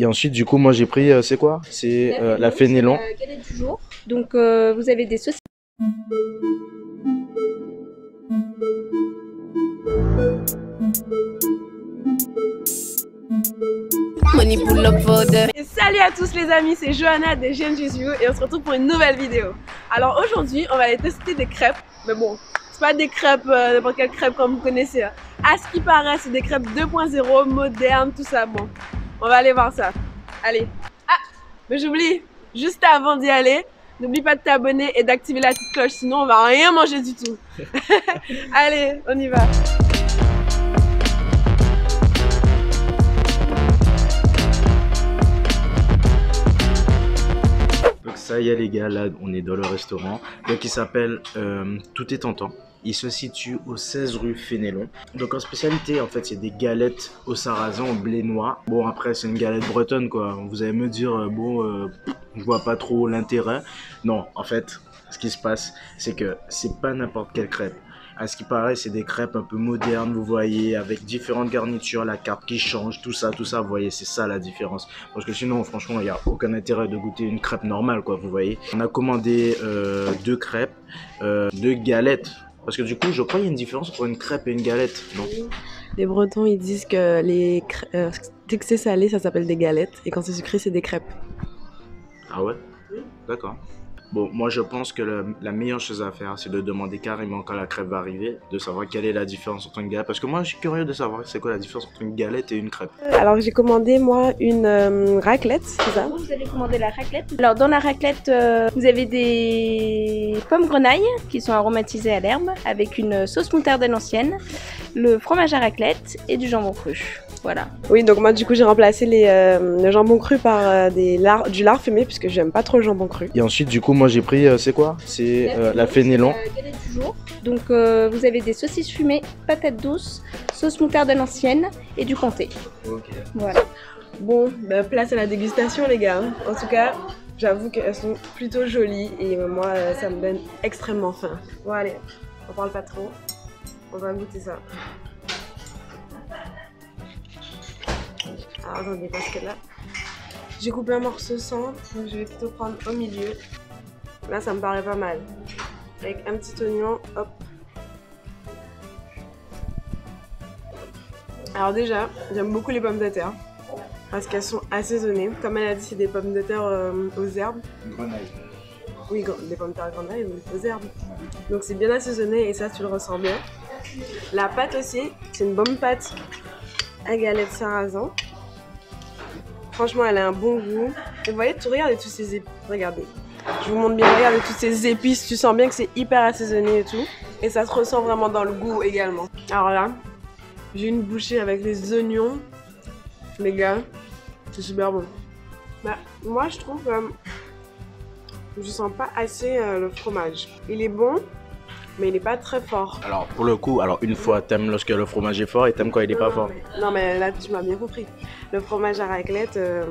Et ensuite, du coup, moi j'ai pris, euh, c'est quoi? C'est euh, la fénélon. c'est la galette du jour. Donc euh, vous avez des saucisses. Et salut à tous les amis, c'est Johanna des Jeunes Jésus et on se retrouve pour une nouvelle vidéo. Alors aujourd'hui, on va aller tester des crêpes, mais bon, c'est pas des crêpes, euh, n'importe quelle crêpe comme vous connaissez. hein. À ce qui paraît, c'est des crêpes 2.0, modernes, tout ça. Bon, on va aller voir ça. Allez. Ah, mais j'oublie, juste avant d'y aller, n'oublie pas de t'abonner et d'activer la petite cloche, sinon on va rien manger du tout. Allez, on y va. Donc ça y est les gars, là on est dans le restaurant. Donc il s'appelle euh, Tout est tentant. Il se situe au 16 rue Fénélon. Donc en spécialité, en fait, c'est des galettes au sarrasin au blé noir. Bon après c'est une galette bretonne quoi. Vous allez me dire euh, bon, euh, je vois pas trop l'intérêt. Non, en fait, ce qui se passe, c'est que c'est pas n'importe quelle crêpe. À ce qui paraît, c'est des crêpes un peu modernes, vous voyez, avec différentes garnitures, la carte qui change, tout ça, tout ça, vous voyez, c'est ça la différence. Parce que sinon, franchement, il n'y a aucun intérêt de goûter une crêpe normale, quoi, vous voyez. On a commandé euh, deux crêpes, euh, deux galettes. Parce que du coup, je crois qu'il y a une différence entre une crêpe et une galette, non? Les Bretons, ils disent que les euh, dès que c'est salé, ça s'appelle des galettes, et quand c'est sucré, c'est des crêpes. Ah ouais? D'accord. Bon, moi je pense que le- la meilleure chose à faire, c'est de demander carrément quand la crêpe va arriver, de savoir quelle est la différence entre une galette. Parce que moi je suis curieux de savoir c'est quoi la différence entre une galette et une crêpe. Alors j'ai commandé moi une euh, raclette, c'est ça? Vous avez commandé la raclette? Alors dans la raclette, euh, vous avez des pommes grenailles qui sont aromatisées à l'herbe avec une sauce moutarde à l'ancienne, le fromage à raclette et du jambon cru. Voilà. Oui, donc moi du coup j'ai remplacé les, euh, le jambon cru par euh, des lard, du lard fumé, puisque j'aime pas trop le jambon cru. Et ensuite, du coup, moi j'ai pris, euh, c'est quoi? C'est euh, la fénélon. c'est la galette du jour. Donc euh, vous avez des saucisses fumées, patates douces, sauce moutarde à l'ancienne et du comté. Voilà. Bon, bah, place à la dégustation les gars. En tout cas, j'avoue qu'elles sont plutôt jolies et moi ça me donne extrêmement faim. Bon allez, on parle pas trop, on va goûter ça. Alors attendez, parce que là, j'ai coupé un morceau sans, donc je vais plutôt prendre au milieu. Là, ça me paraît pas mal. Avec un petit oignon, hop. Alors déjà, j'aime beaucoup les pommes de terre parce qu'elles sont assaisonnées. Comme elle a dit, c'est des pommes de terre euh, aux herbes. Oui, gr- des pommes de terre grenaille oui, aux herbes. Donc c'est bien assaisonné et ça, tu le ressens bien. La pâte aussi, c'est une bonne pâte à galette sarrasin. Franchement, elle a un bon goût. Et vous voyez, tu regardes tous ces épices. Regardez. Je vous montre bien, regardez toutes ces épices. Tu sens bien que c'est hyper assaisonné et tout. Et ça se ressent vraiment dans le goût également. Alors là, j'ai une bouchée avec les oignons. Les gars, c'est super bon. Bah, moi, je trouve que je sens pas assez euh, le fromage. Il est bon, mais il est pas très fort. Alors pour le coup, alors une fois t'aimes lorsque le fromage est fort et t'aimes quand il est pas fort? mais- non, mais là, tu m'as bien compris. Le fromage à raclette, euh,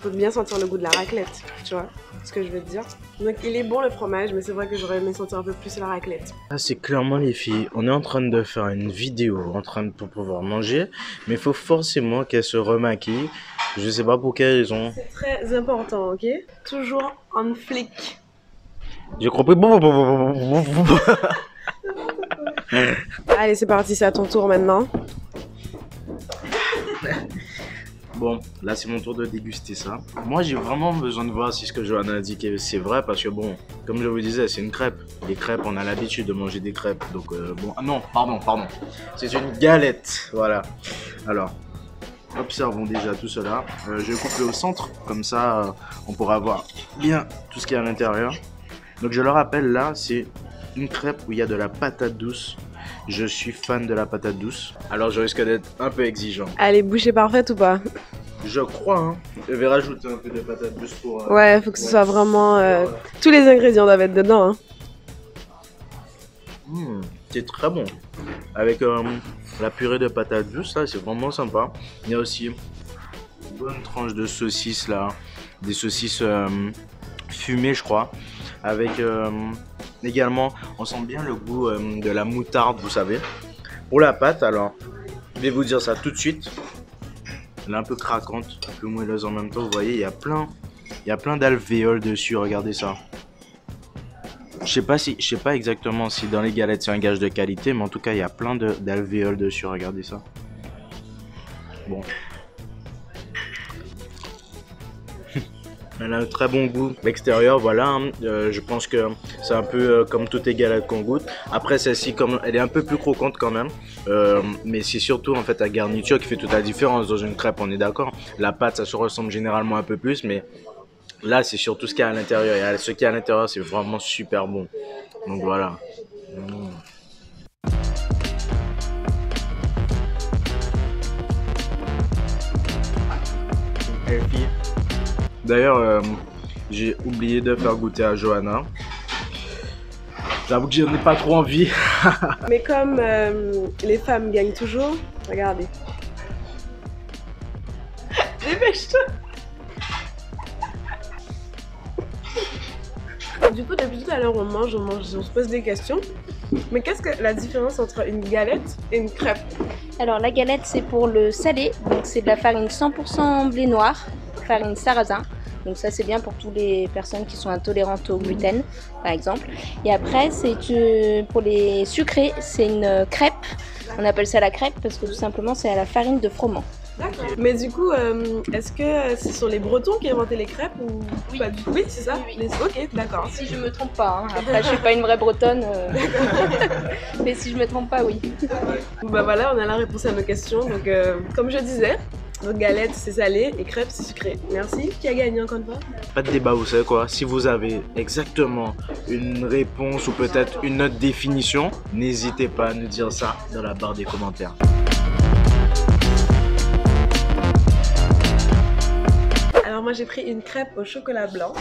faut bien sentir le goût de la raclette, tu vois ce que je veux te dire. Donc, il est bon le fromage, mais c'est vrai que j'aurais aimé sentir un peu plus la raclette. Ah, c'est clairement les filles, on est en train de faire une vidéo en train de pour pouvoir manger, mais il faut forcément qu'elles se remaquillent. Je sais pas pour quelle raison. C'est très important, ok? Toujours en flic. J'ai compris. Bon, bon, bon, bon, bon, bon, bon. Allez, c'est parti, c'est à ton tour maintenant. Bon, là c'est mon tour de déguster ça. Moi j'ai vraiment besoin de voir si ce que Johanna a dit c'est vrai parce que bon, comme je vous disais, c'est une crêpe. Les crêpes, on a l'habitude de manger des crêpes. Donc euh, bon, ah non, pardon, pardon. C'est une galette, voilà. Alors, observons déjà tout cela. Euh, je vais couper au centre, comme ça euh, on pourra voir bien tout ce qu'il y a à l'intérieur. Donc je le rappelle, là c'est une crêpe où il y a de la patate douce. Je suis fan de la patate douce. Alors je risque d'être un peu exigeant. Allez, bouchée parfaite ou pas? Je crois, hein. Je vais rajouter un peu de patate douce pour. euh, Ouais, faut que ce ouais. soit vraiment. euh, Tous les ingrédients doivent être dedans. Hein. Mmh, c'est très bon. Avec euh, la purée de patate douce, là, c'est vraiment sympa. Il y a aussi une bonne tranche de saucisses, là. Des saucisses euh, fumées, je crois. Avec euh, également, on sent bien le goût euh, de la moutarde, vous savez. Pour la pâte, alors, je vais vous dire ça tout de suite. Elle est un peu craquante, un peu moelleuse en même temps. Vous voyez, il y a plein, il y a plein d'alvéoles dessus. Regardez ça. Je sais pas si, je sais pas exactement si dans les galettes c'est un gage de qualité, mais en tout cas il y a plein d'alvéoles dessus. Regardez ça. Bon. Elle a un très bon goût. L'extérieur, voilà, hein, euh, je pense que c'est un peu euh, comme toutes les galettes qu'on goûte. Après, celle-ci, elle est un peu plus croquante quand même, euh, mais c'est surtout en fait la garniture qui fait toute la différence dans une crêpe. On est d'accord. La pâte, ça se ressemble généralement un peu plus, mais là, c'est surtout ce qu'il y a à l'intérieur. Et ce qu'il y a à l'intérieur, c'est vraiment super bon. Donc voilà. Mmh. D'ailleurs, euh, j'ai oublié de faire goûter à Johanna. J'avoue que j'en ai pas trop envie. Mais comme euh, les femmes gagnent toujours, regardez. Dépêche-toi Du coup, depuis tout à l'heure, on mange, on mange, on se pose des questions. Mais qu'est-ce que la différence entre une galette et une crêpe? Alors, la galette, c'est pour le salé. Donc, c'est de la farine 100% blé noir, farine sarrasin. Donc ça c'est bien pour toutes les personnes qui sont intolérantes au gluten par exemple. Et après c'est pour les sucrés, c'est une crêpe. On appelle ça la crêpe parce que tout simplement c'est à la farine de froment. D'accord. Mais du coup, euh, est-ce que ce sont les Bretons qui ont inventé les crêpes ou pas du tout? Oui, c'est ça? Oui, Ok, d'accord. Si je me trompe pas. Hein. Après, je suis pas une vraie Bretonne. Euh. Mais si je me trompe pas, oui. bah voilà, on a la réponse à nos questions. Donc, euh, comme je disais, donc galette c'est salé et crêpes c'est sucré. Merci. Qui a gagné encore une fois? Pas de débat, vous savez quoi? Si vous avez exactement une réponse ou peut-être une autre définition, n'hésitez pas à nous dire ça dans la barre des commentaires. Alors moi j'ai pris une crêpe au chocolat blanc.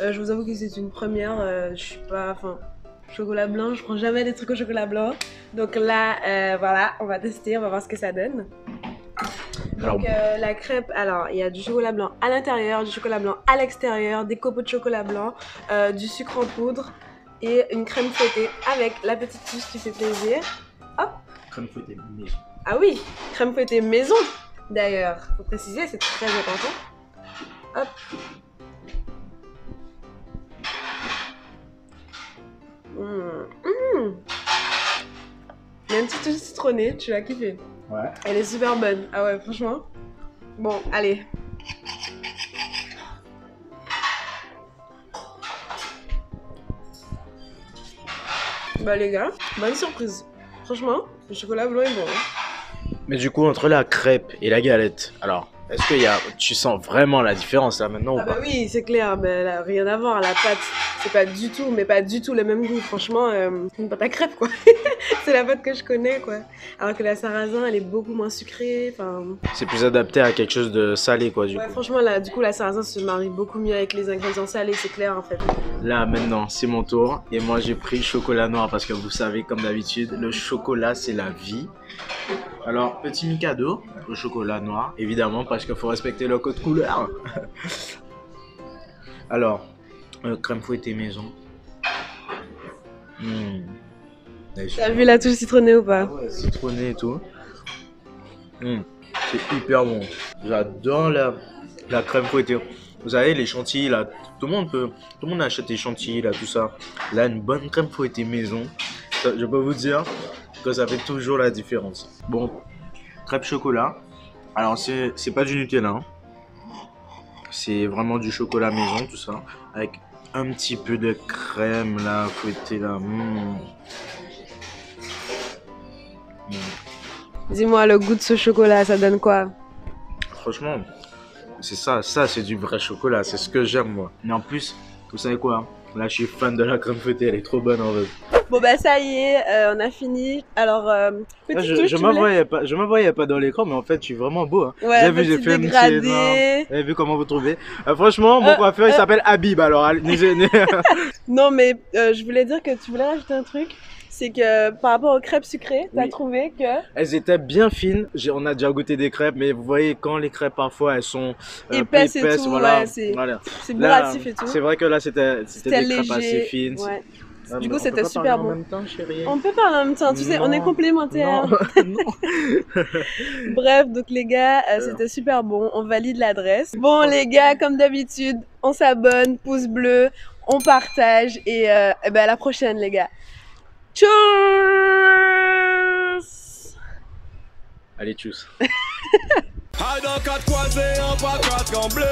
Euh, je vous avoue que c'est une première. Euh, je suis pas, enfin, chocolat blanc. Je prends jamais des trucs au chocolat blanc. Donc là, euh, voilà, on va tester, on va voir ce que ça donne. Donc euh, la crêpe, alors il y a du chocolat blanc à l'intérieur, du chocolat blanc à l'extérieur, des copeaux de chocolat blanc, euh, du sucre en poudre et une crème fouettée avec la petite touche qui fait plaisir. Hop Crème fouettée maison. Ah oui, crème fouettée maison d'ailleurs, faut préciser, c'est très important. Hop mmh. Mmh. Il y a une petite touche citronnée, tu vas kiffer. Elle est super bonne. Ah ouais, franchement. Bon, allez. Bah les gars, bonne surprise. Franchement, le chocolat blanc est bon. Hein. Mais du coup, entre la crêpe et la galette, alors, est-ce que y a, tu sens vraiment la différence là maintenant ah ou pas? bah oui, c'est clair, mais elle a rien à voir. La pâte, c'est pas du tout, mais pas du tout le même goût. Franchement, euh, c'est une pâte à crêpe quoi. c'est la pâte que je connais quoi. Alors que la sarrasin, elle est beaucoup moins sucrée. Enfin. C'est plus adapté à quelque chose de salé quoi du ouais, Franchement, là, du coup, la sarrasin se marie beaucoup mieux avec les ingrédients salés, c'est clair en fait. Là maintenant, c'est mon tour et moi j'ai pris chocolat noir parce que vous savez, comme d'habitude, le chocolat c'est la vie. Alors, petit Mikado au chocolat noir, évidemment, parce qu'il faut respecter le code couleur. Alors, euh, crème fouettée maison. Mmh. T'as vu la touche citronnée ou pas Ouais, citronnée et tout. Mmh. C'est hyper bon. J'adore la, la crème fouettée. Vous savez, les chantilly, là, tout le monde peut, tout le monde achète des chantilly, là, tout ça. Là, une bonne crème fouettée maison, je peux vous dire que ça fait toujours la différence. Bon, crêpe chocolat. Alors, c'est pas du Nutella. Hein. C'est vraiment du chocolat maison, tout ça. Avec un petit peu de crème, là, fouettée, là. Mmh. Dis-moi, le goût de ce chocolat, ça donne quoi? Franchement, c'est ça, ça c'est du vrai chocolat, c'est ce que j'aime moi. Mais en plus, vous savez quoi Là, je suis fan de la crème fouettée, elle est trop bonne en fait. Bon bah ça y est, euh, on a fini. Alors euh, petite je, touche, je me voyais pas, je me voyais pas dans l'écran, mais en fait, je suis vraiment beau. Hein. Ouais, vous avez vu, j'ai fait dégradé. une Vous avez vu comment vous trouvez euh, Franchement, mon coiffeur, il s'appelle Habib. Alors, allez, non mais je voulais dire que tu voulais rajouter un truc? C'est que par rapport aux crêpes sucrées, t'as trouvé que elles étaient bien fines. On a déjà goûté des crêpes, mais vous voyez quand les crêpes parfois elles sont épaisses, et tout, voilà, c'est voilà. et tout. C'est vrai que là c'était c'était des crêpes assez fines. Ah, du coup, on c'était peut pas super parler bon. En même temps, chérie. On peut parler en même temps, tu sais, on est complémentaires. Non, non. Bref, donc les gars, euh, Euh. c'était super bon. On valide l'adresse. Bon, les gars, comme d'habitude, on s'abonne, pouce bleu, on partage et, euh, eh ben, à la prochaine, les gars. Tchuss Allez, tchuss. Aïe dans quatre croisés, en pas quatre en bleu.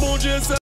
Mon Dieu,